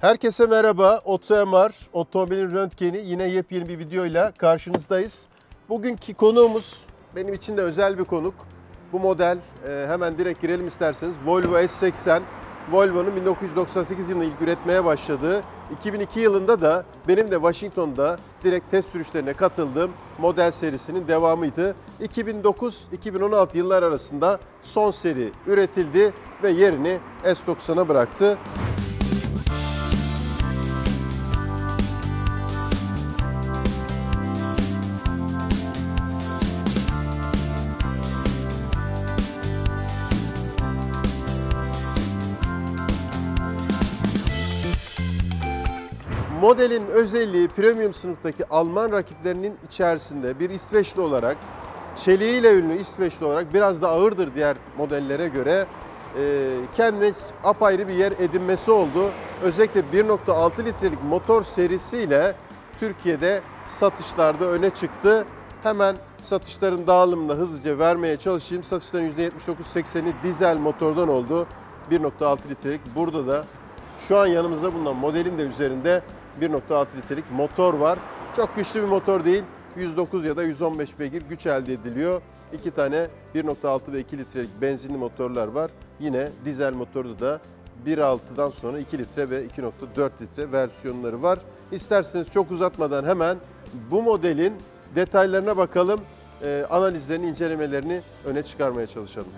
Herkese merhaba. OtoMR, otomobilin röntgeni yine yepyeni bir videoyla karşınızdayız. Bugünkü konuğumuz benim için de özel bir konuk. Bu model e, hemen direkt girelim isterseniz. Volvo S80. Volvo'nun 1998 yılında ilk üretmeye başladığı, 2002 yılında da benim de Washington'da direkt test sürüşlerine katıldığım model serisinin devamıydı. 2009-2016 yıllar arasında son seri üretildi ve yerini S90'a bıraktı. Modelin özelliği premium sınıftaki Alman rakiplerinin içerisinde bir İsveçli olarak, çeliğiyle ünlü İsveçli olarak biraz da ağırdır diğer modellere göre. E, kendine apayrı bir yer edinmesi oldu. Özellikle 1.6 litrelik motor serisiyle Türkiye'de satışlarda öne çıktı. Hemen satışların dağılımını hızlıca vermeye çalışayım. Satışların %79-80'i dizel motordan oldu. 1.6 litrelik. Burada da şu an yanımızda bulunan modelin de üzerinde 1.6 litrelik motor var. Çok güçlü bir motor değil. 109 ya da 115 beygir güç elde ediliyor. İki tane 1.6 ve 2 litrelik benzinli motorlar var. Yine dizel motorda da 1.6'dan sonra 2 litre ve 2.4 litre versiyonları var. İsterseniz çok uzatmadan hemen bu modelin detaylarına bakalım. Ee, analizlerini, incelemelerini öne çıkarmaya çalışalım.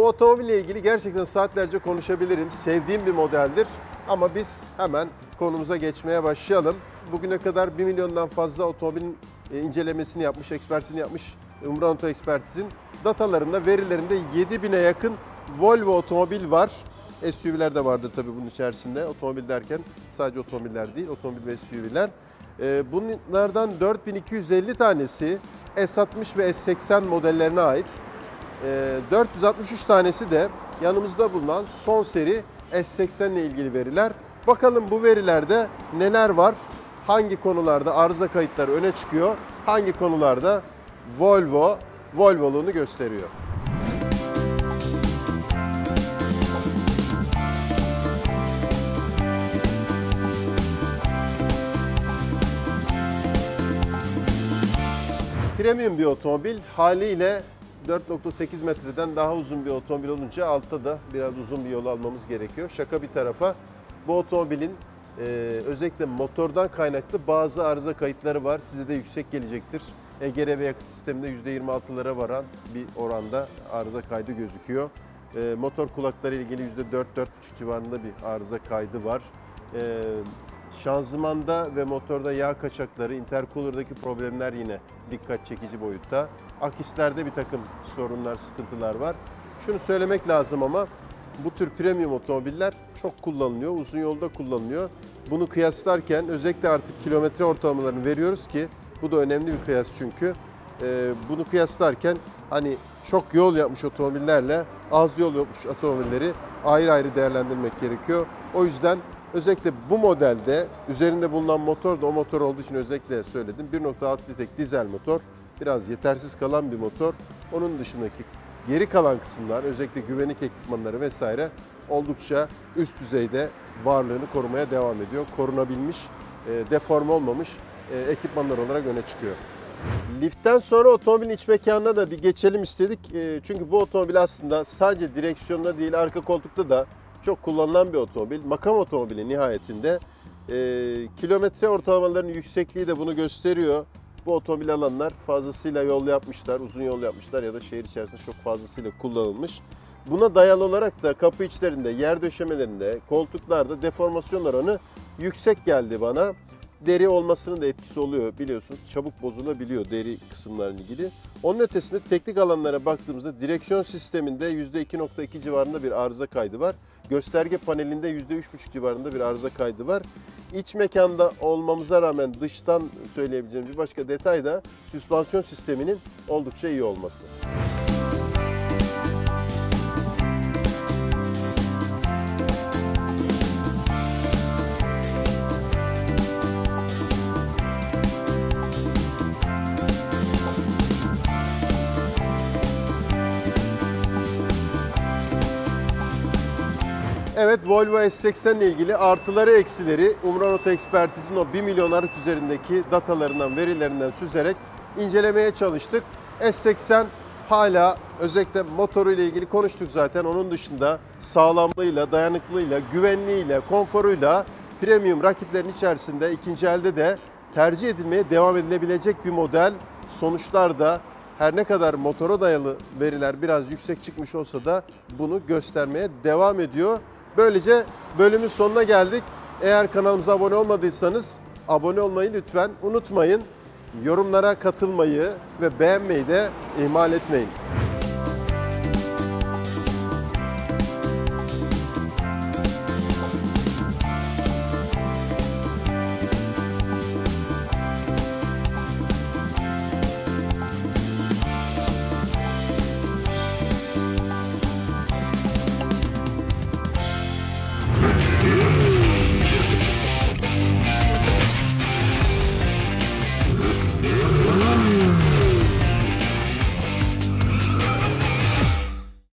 Bu otomobille ilgili gerçekten saatlerce konuşabilirim. Sevdiğim bir modeldir. Ama biz hemen konumuza geçmeye başlayalım. Bugüne kadar 1 milyondan fazla otomobilin e, incelemesini yapmış, ekspertizini yapmış Umranto Ekspertiz'in datalarında, verilerinde 7000'e yakın Volvo otomobil var. SUV'ler de vardır tabii bunun içerisinde. Otomobil derken sadece otomobiller değil, otomobil ve SUV'ler. E, bunlardan 4250 tanesi S60 ve S80 modellerine ait. 463 tanesi de yanımızda bulunan son seri S80 ile ilgili veriler. Bakalım bu verilerde neler var? Hangi konularda arıza kayıtları öne çıkıyor? Hangi konularda Volvo Volvo'luğunu gösteriyor? Premium bir otomobil haliyle 4.8 metreden daha uzun bir otomobil olunca altta da biraz uzun bir yol almamız gerekiyor. Şaka bir tarafa bu otomobilin e, özellikle motordan kaynaklı bazı arıza kayıtları var. Size de yüksek gelecektir. EGR ve yakıt sisteminde %26'lara varan bir oranda arıza kaydı gözüküyor. E, motor kulakları ilgili %4-4,5 civarında bir arıza kaydı var. E, Şanzımanda ve motorda yağ kaçakları, intercooler'daki problemler yine dikkat çekici boyutta. Akislerde bir takım sorunlar, sıkıntılar var. Şunu söylemek lazım ama bu tür premium otomobiller çok kullanılıyor, uzun yolda kullanılıyor. Bunu kıyaslarken özellikle artık kilometre ortalamalarını veriyoruz ki bu da önemli bir kıyas çünkü. Ee, bunu kıyaslarken hani çok yol yapmış otomobillerle az yol yapmış otomobilleri ayrı ayrı değerlendirmek gerekiyor. O yüzden Özellikle bu modelde üzerinde bulunan motor da o motor olduğu için özellikle söyledim. 1.6 litrelik dizel motor biraz yetersiz kalan bir motor. Onun dışındaki geri kalan kısımlar özellikle güvenlik ekipmanları vesaire oldukça üst düzeyde varlığını korumaya devam ediyor. Korunabilmiş, e, deform olmamış e, ekipmanlar olarak öne çıkıyor. Liftten sonra otomobilin iç mekanına da bir geçelim istedik. E, çünkü bu otomobil aslında sadece direksiyonda değil arka koltukta da çok kullanılan bir otomobil. Makam otomobili nihayetinde. E, kilometre ortalamalarının yüksekliği de bunu gösteriyor. Bu otomobil alanlar fazlasıyla yol yapmışlar, uzun yol yapmışlar ya da şehir içerisinde çok fazlasıyla kullanılmış. Buna dayalı olarak da kapı içlerinde, yer döşemelerinde, koltuklarda deformasyon oranı yüksek geldi bana. Deri olmasının da etkisi oluyor biliyorsunuz. Çabuk bozulabiliyor deri kısımlarla ilgili. Onun ötesinde teknik alanlara baktığımızda direksiyon sisteminde %2.2 civarında bir arıza kaydı var. Gösterge panelinde %3,5 civarında bir arıza kaydı var. İç mekanda olmamıza rağmen dıştan söyleyebileceğim bir başka detay da süspansiyon sisteminin oldukça iyi olması. Evet Volvo S80 ile ilgili artıları eksileri Umran Oto Ekspertiz'in o 1 milyon araç üzerindeki datalarından verilerinden süzerek incelemeye çalıştık. S80 hala özellikle motoru ile ilgili konuştuk zaten. Onun dışında sağlamlığıyla, dayanıklılığıyla, güvenliğiyle, konforuyla premium rakiplerin içerisinde ikinci elde de tercih edilmeye devam edilebilecek bir model. Sonuçlar da her ne kadar motora dayalı veriler biraz yüksek çıkmış olsa da bunu göstermeye devam ediyor. Böylece bölümün sonuna geldik. Eğer kanalımıza abone olmadıysanız abone olmayı lütfen unutmayın. Yorumlara katılmayı ve beğenmeyi de ihmal etmeyin.